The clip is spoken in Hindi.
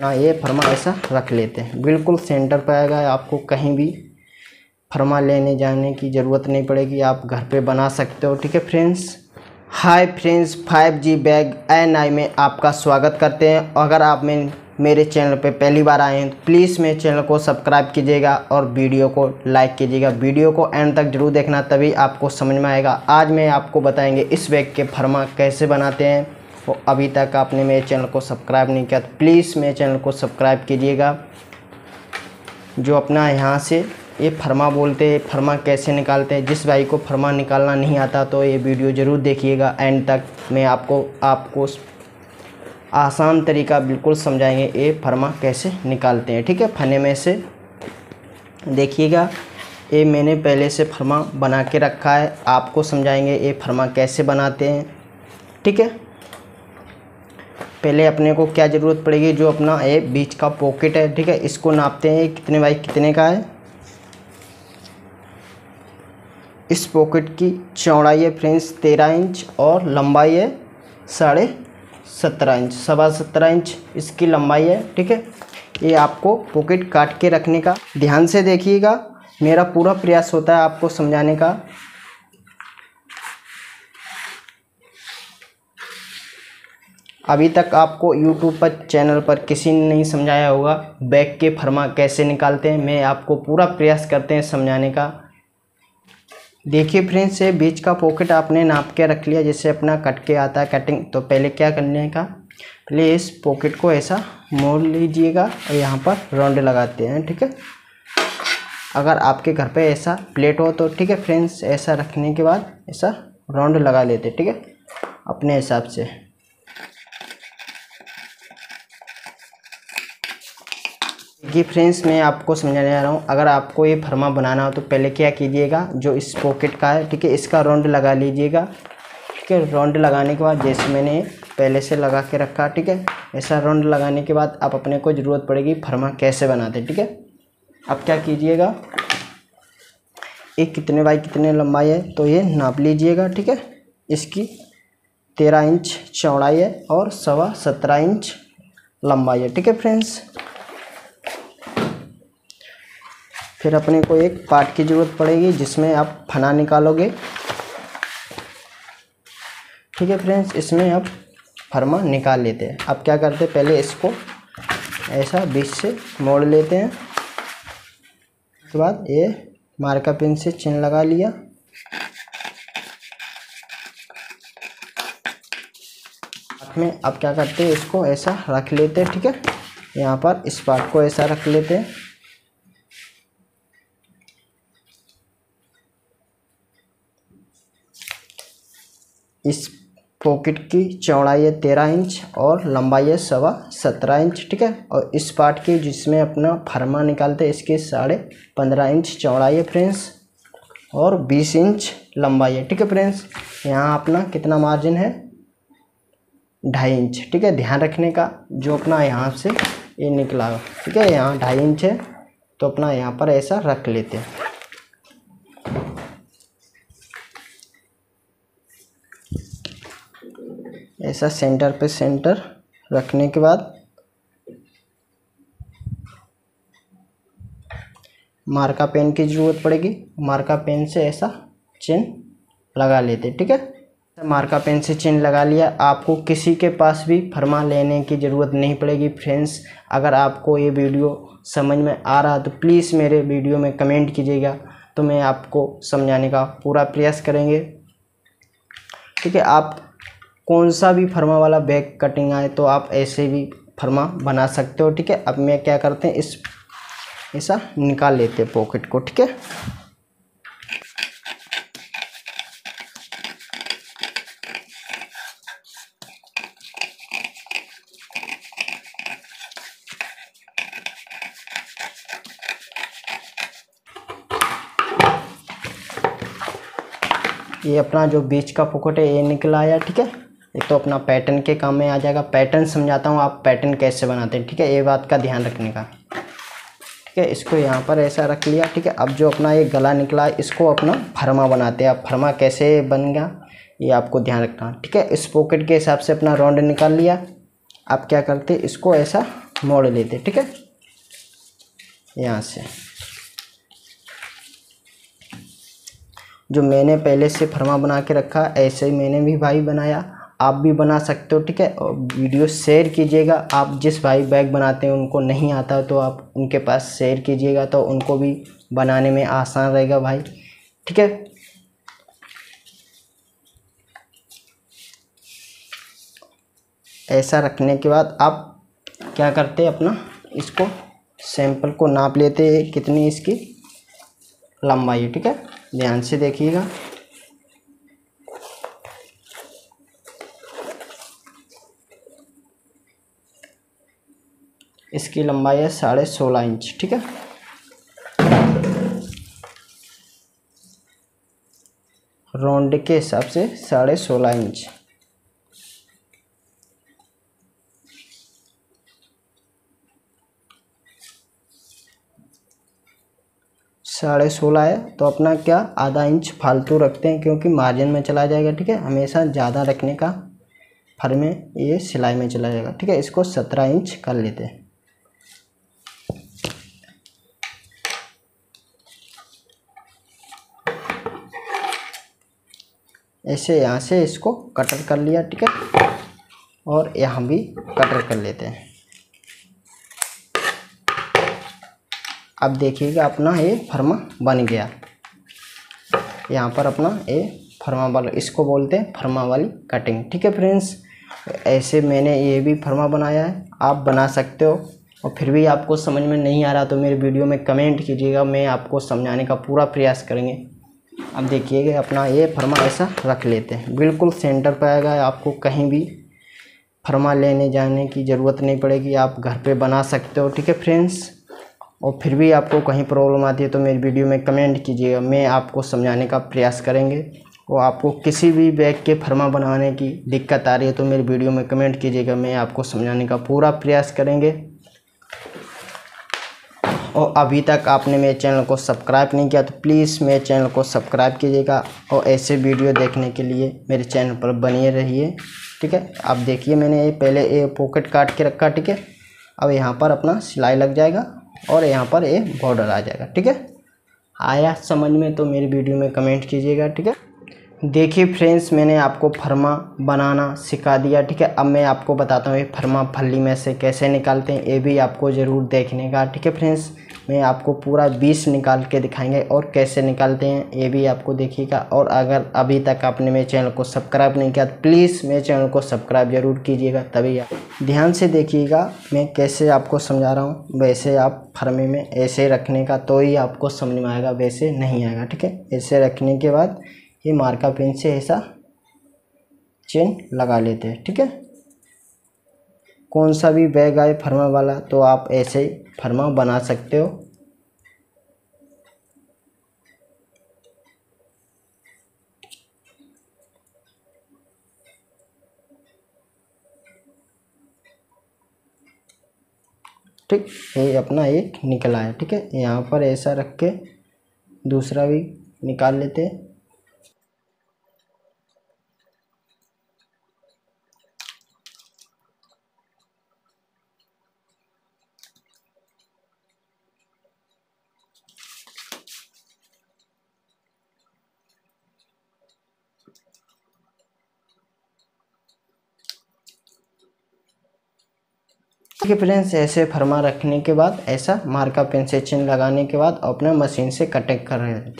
ना ये फरमा ऐसा रख लेते हैं। बिल्कुल सेंटर पर आएगा, आपको कहीं भी फरमा लेने जाने की ज़रूरत नहीं पड़ेगी, आप घर पे बना सकते हो, ठीक है friends? Hi friends 5G bag N I में आपका स्वागत करते हैं। अगर आप में मेरे चैनल पे पहली बार आए हैं तो प्लीज़ मेरे चैनल को सब्सक्राइब कीजिएगा और वीडियो को लाइक कीजिएगा। वीडियो को एंड तक ज़रूर देखना, तभी आपको समझ में आएगा। आज मैं आपको बताएँगे इस बैग के फरमा कैसे बनाते हैं। अभी तक आपने मेरे चैनल को सब्सक्राइब नहीं किया तो प्लीज़ मेरे चैनल को सब्सक्राइब कीजिएगा। जो अपना यहाँ से ये फरमा बोलते हैं, फरमा कैसे निकालते हैं, जिस भाई को फरमा निकालना नहीं आता तो ये वीडियो ज़रूर देखिएगा। एंड तक मैं आपको आपको आसान तरीका बिल्कुल समझाएँगे ये फरमा कैसे निकालते हैं। ठीक है, फने में से देखिएगा। ये मैंने पहले से फरमा बना के रखा है। आपको समझाएँगे ये फरमा कैसे बनाते हैं। ठीक है पहले अपने को क्या ज़रूरत पड़ेगी? जो अपना ये बीच का पॉकेट है, ठीक है? इसको नापते हैं कितने बाई कितने का है? इस पॉकेट की चौड़ाई है फ्रेंड्स तेरह इंच और लंबाई है साढ़े सत्रह इंच, सवा सत्रह इंच इसकी लंबाई है, ठीक है? ये आपको पॉकेट काट के रखने का। ध्यान से देखिएगा, मेरा पूरा प्रयास होता है आपको समझाने का। अभी तक आपको यूट्यूब पर चैनल पर किसी ने नहीं समझाया होगा, बैग के फरमा कैसे निकालते हैं, मैं आपको पूरा प्रयास करते हैं समझाने का। देखिए फ्रेंड्स ये बीच का पॉकेट आपने नाप के रख लिया, जैसे अपना कट के आता है कटिंग तो पहले क्या करने का, पहले इस पॉकेट को ऐसा मोड़ लीजिएगा और यहाँ पर राउंड लगाते हैं, ठीक है? अगर आपके घर पे ऐसा प्लेट हो तो ठीक है फ्रेंड्स ऐसा रखने के बाद ऐसा राउंड लगा लेते, ठीक है? अपने हिसाब से। देखिए फ्रेंड्स, मैं आपको समझाने जा रहा हूँ। अगर आपको ये फरमा बनाना हो तो पहले क्या कीजिएगा? जो इस पॉकेट का है, ठीक है, इसका राउंड लगा लीजिएगा। ठीक है, राउंड लगाने के बाद जैसे मैंने पहले से लगा के रखा, ठीक है, ऐसा राउंड लगाने के बाद आप अपने को ज़रूरत पड़ेगी फरमा कैसे बनाते ठीक है। अब क्या कीजिएगा? एक कितने बाई कितने लंबाई है तो ये नाप लीजिएगा, ठीक है। इसकी तेरह इंच चौड़ाई है और सवा सत्रह इंच लंबाई है, ठीक है फ्रेंड्स। फिर अपने को एक पार्ट की ज़रूरत पड़ेगी, जिसमें आप फना निकालोगे। ठीक है फ्रेंड्स, इसमें आप फरमा निकाल लेते हैं। अब क्या करते हैं, पहले इसको ऐसा बीच से मोड़ लेते हैं। उसके बाद ये मार्का पेन से चिन्ह लगा लिया। में अब क्या करते हैं, इसको ऐसा रख लेते हैं, ठीक है? यहाँ पर इस पार्ट को ऐसा रख लेते हैं। इस पॉकेट की चौड़ाई है तेरह इंच और लंबाई है सवा सत्रह इंच, ठीक है? और इस पार्ट की जिसमें अपना फरमा निकालते हैं, इसकी साढ़े पंद्रह इंच चौड़ाई है फ्रेंड्स, और बीस इंच लंबाई है, ठीक है फ्रेंड्स? यहाँ अपना कितना मार्जिन है? ढाई इंच, ठीक है? ध्यान रखने का, जो अपना यहाँ से ये निकला, ठीक है? यहाँ ढाई इंच है तो अपना यहाँ पर ऐसा रख लेते हैं। ऐसा सेंटर पे सेंटर रखने के बाद मार्का पेन की ज़रूरत पड़ेगी। मार्का पेन से ऐसा चिन्ह लगा लेते, ठीक है? मार्का पेन से चिन्ह लगा लिया। आपको किसी के पास भी फरमा लेने की ज़रूरत नहीं पड़ेगी। फ्रेंड्स, अगर आपको ये वीडियो समझ में आ रहा तो प्लीज़ मेरे वीडियो में कमेंट कीजिएगा तो मैं आपको समझाने का पूरा प्रयास करेंगे। ठीक है, आप कौन सा भी फर्मा वाला बैग कटिंग आए तो आप ऐसे भी फर्मा बना सकते हो, ठीक है? अब मैं क्या करते हैं, इस, ऐसा निकाल लेते हैं पॉकेट को, ठीक है? ये अपना जो बीच का पॉकेट है, ये निकल आया, ठीक है? ये तो अपना पैटर्न के काम में आ जाएगा। पैटर्न समझाता हूँ, आप पैटर्न कैसे बनाते हैं, ठीक है? ये बात का ध्यान रखने का। ठीक है, इसको यहाँ पर ऐसा रख लिया, ठीक है? अब जो अपना ये गला निकला, इसको अपना फरमा बनाते हैं। अब फरमा कैसे बन गया, ये आपको ध्यान रखना। ठीक है, इस पॉकेट के हिसाब से अपना राउंड निकाल लिया। आप क्या करते इसको ऐसा मोड़ लेते ठीक है? यहाँ से। जो मैंने पहले से फरमा बना के रखा, ऐसे ही मैंने भी भाई बनाया। आप भी बना सकते हो, ठीक है? और वीडियो शेयर कीजिएगा। आप जिस भाई बैग बनाते हैं, उनको नहीं आता तो आप उनके पास शेयर कीजिएगा तो उनको भी बनाने में आसान रहेगा भाई, ठीक है? ऐसा रखने के बाद आप क्या करते हैं अपना, इसको सैंपल को नाप लेते हैं, कितनी इसकी लंबाई ठीक है? ध्यान से देखिएगा। इसकी लंबाई है साढ़े सोलह इंच, ठीक है? राउंड के हिसाब से साढ़े सोलह इंच। साढ़े सोलह है तो अपना क्या आधा इंच फालतू रखते हैं क्योंकि मार्जिन में चला जाएगा, ठीक है? हमेशा ज़्यादा रखने का फर में ये सिलाई में चला जाएगा, ठीक है? इसको सत्रह इंच कर लेते हैं। ऐसे यहाँ से इसको कटर कर लिया, ठीक है? और यहाँ भी कटर कर लेते हैं। अब देखिएगा अपना ये फर्मा बन गया। यहाँ पर अपना ये फर्मा वाला इसको बोलते हैं फर्मा वाली कटिंग ठीक है फ्रेंड्स ऐसे मैंने ये भी फर्मा बनाया है, आप बना सकते हो। और फिर भी आपको समझ में नहीं आ रहा तो मेरे वीडियो में कमेंट कीजिएगा, मैं आपको समझाने का पूरा प्रयास करेंगे। अब देखिएगा अपना ये फर्मा ऐसा रख लेते हैं। बिल्कुल सेंटर पर आएगा, आपको कहीं भी फर्मा लेने जाने की ज़रूरत नहीं पड़ेगी, आप घर पे बना सकते हो, ठीक है फ्रेंड्स और फिर भी आपको कहीं प्रॉब्लम आती है तो मेरी वीडियो में कमेंट कीजिएगा, मैं आपको समझाने का प्रयास करेंगे। और आपको किसी भी बैग के फर्मा बनाने की दिक्कत आ रही है तो मेरी वीडियो में कमेंट कीजिएगा, मैं आपको समझाने का पूरा प्रयास करेंगे। और अभी तक आपने मेरे चैनल को सब्सक्राइब नहीं किया तो प्लीज़ मेरे चैनल को सब्सक्राइब कीजिएगा और ऐसे वीडियो देखने के लिए मेरे चैनल पर बनिए रहिए, ठीक है? अब देखिए मैंने ये पहले ये पॉकेट काट के रखा, ठीक है? अब यहाँ पर अपना सिलाई लग जाएगा और यहाँ पर ये बॉर्डर आ जाएगा, ठीक है? आया समझ में तो मेरी वीडियो में कमेंट कीजिएगा, ठीक है? देखिए फ्रेंड्स, मैंने आपको फरमा बनाना सिखा दिया, ठीक है? अब मैं आपको बताता हूँ ये फरमा फली में से कैसे निकालते हैं, ये भी आपको ज़रूर देखने का, ठीक है फ्रेंड्स? मैं आपको पूरा बीस निकाल के दिखाएँगे और कैसे निकालते हैं, ये भी आपको देखिएगा। और अगर अभी तक आपने मेरे चैनल को सब्सक्राइब नहीं किया तो प्लीज़ मेरे चैनल को सब्सक्राइब ज़रूर कीजिएगा, तभी आप ध्यान से देखिएगा मैं कैसे आपको समझा रहा हूँ। वैसे आप फर्मे में ऐसे रखने का तो ही आपको समझ में आएगा, वैसे नहीं आएगा, ठीक है? ऐसे रखने के बाद ये मार्का पेन से ऐसा चेन लगा लेते हैं, ठीक है? कौन सा भी बैग आए फर्मा वाला तो आप ऐसे ही फर्मा बना सकते हो। ठीक, ये अपना एक निकला है, ठीक है? यहाँ पर ऐसा रख के दूसरा भी निकाल लेते हैं। है फ्रेंड्स ऐसे फरमा रखने के बाद, ऐसा मार्का पेन से चिन्ह लगाने के बाद, अपने मशीन से कटिंग कर रहे थे